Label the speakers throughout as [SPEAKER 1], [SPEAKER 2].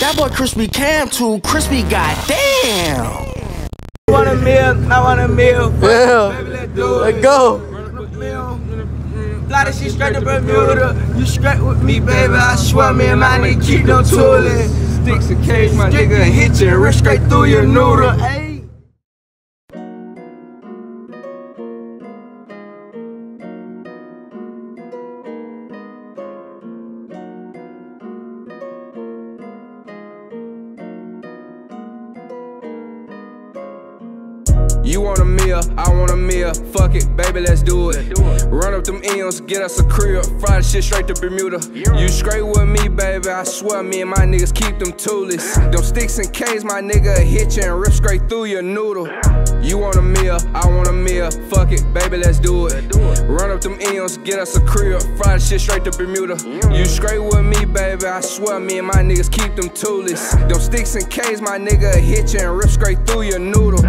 [SPEAKER 1] That boy Krispy Kam too crispy, goddamn.
[SPEAKER 2] I want a meal, I want a meal.
[SPEAKER 1] Yeah.
[SPEAKER 2] Baby, let's do it.
[SPEAKER 1] Let's go.
[SPEAKER 2] Fly this shit straight to Bermuda. You straight with me, baby. I swear me and my nigga keep them tooling. Sticks and cage, my nigga hit you, rip straight through your noodle. Ayy.
[SPEAKER 3] You want a meal, I want a meal. Fuck it, baby, let's do it. Run up them M's, get us a crib. Fly shit straight to Bermuda. You straight with me, baby. I swear, me and my niggas keep them toolers. Them sticks and K's, my nigga hit you and rip straight through your noodle. You want a meal, I want a meal. Fuck it, baby, let's do it. Run up them M's, get us a crib. Fly shit straight to Bermuda. You straight with me, baby. I swear, me and my niggas keep them toolies. Them sticks and K's, my nigga hit you and rip straight through your noodle.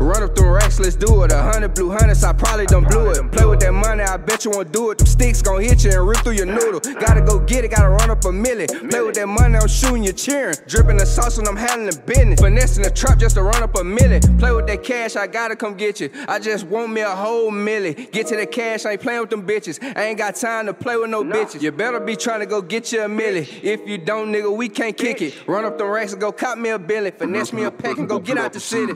[SPEAKER 3] Run up them racks, let's do it. A hundred blue hundreds, I probably done blew it. Play with that money, I bet you won't do it. Them sticks gon' hit you and rip through your noodle. Gotta go get it, gotta run up a milli. Play with that money, I'm shooting you cheering. Dripping the sauce when I'm handling business. Finessing the trap just to run up a milli. Play with that cash, I gotta come get you. I just want me a whole milli. Get to the cash, I ain't playing with them bitches. I ain't got time to play with no bitches. You better be trying to go get you a milli. If you don't, nigga, we can't kick it. Run up them racks and go cop me a billy. Finesse me a pack and go get out the city.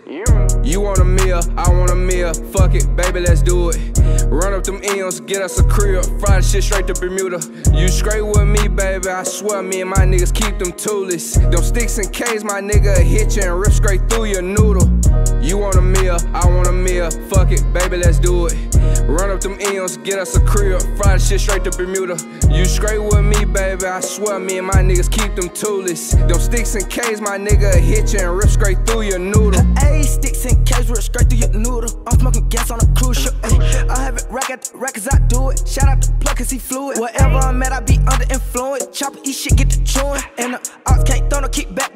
[SPEAKER 3] You want a meal, I want a meal. Fuck it, baby, let's do it. Run up them M's, get us a crib. Fly the shit straight to Bermuda. You straight with me, baby. I swear, me and my niggas keep them toolers. Them sticks and K's, my nigga hit you and rip straight through your noodle. You want a meal, I want a meal. Fuck it, baby, let's do it. Run up them M's, get us a crib. Fly shit straight to Bermuda. You straight with me, baby. I swear, me and my niggas keep them toolers. Them sticks and K's, my nigga hit you and rip straight through your noodle.
[SPEAKER 2] Ayy, sticks and K's, rip straight through your noodle. I'm smoking gas on a cruise ship. Ayy, I have it rack at the rack cause I do it. Shout out to Plug cause he fluid. Wherever I'm at, I be under influence. Chopper, eat shit, get the chewing. And the ox can't throw no kickback,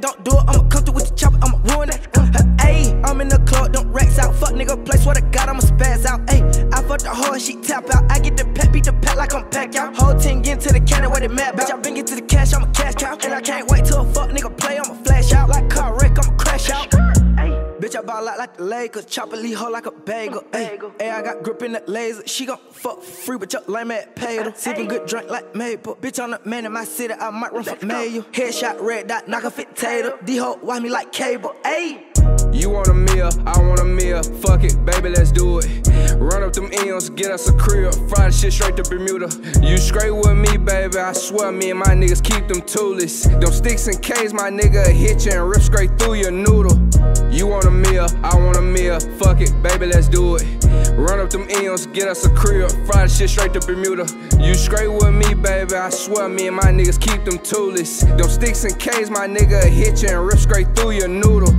[SPEAKER 2] nigga, place what I got, I'ma spaz out. Ayy, I fuck the hoe and she tap out. I get the pet, beat the pet like I'm pack out. Whole team get to the cannon where they mad. Bitch, I been get to the cash, I'm a cash cow. And I can't wait till a fuck nigga play, I'ma flash out. Like car wreck, I'ma crash out. Bitch, I ball out like the Lakers. Chopper lead hoe like a bagel. Ayy, ay, I got grip in the laser. She gon' fuck free, but your lame ass paid her. Sippin' good drink like Maple. Bitch, on the man in my city, I might run for mayor. Headshot, red dot, knock a fit tater. D hoe, watch me like cable. Ayy.
[SPEAKER 3] You want a meal, I want a meal. Fuck it, baby, let's do it. Run up them M's, get us a crib. Fly the shit straight to Bermuda. You straight with me, baby. I swear, me and my niggas keep them toolers. Them sticks and K's, my nigga hit you and rip straight through your noodle. You want a meal, I want a meal. Fuck it, baby, let's do it. Run up them M's, get us a crib. Fly the shit straight to Bermuda. You straight with me, baby. I swear, me and my niggas keep them toolers. Them sticks and K's, my nigga hit you and rip straight through your noodle.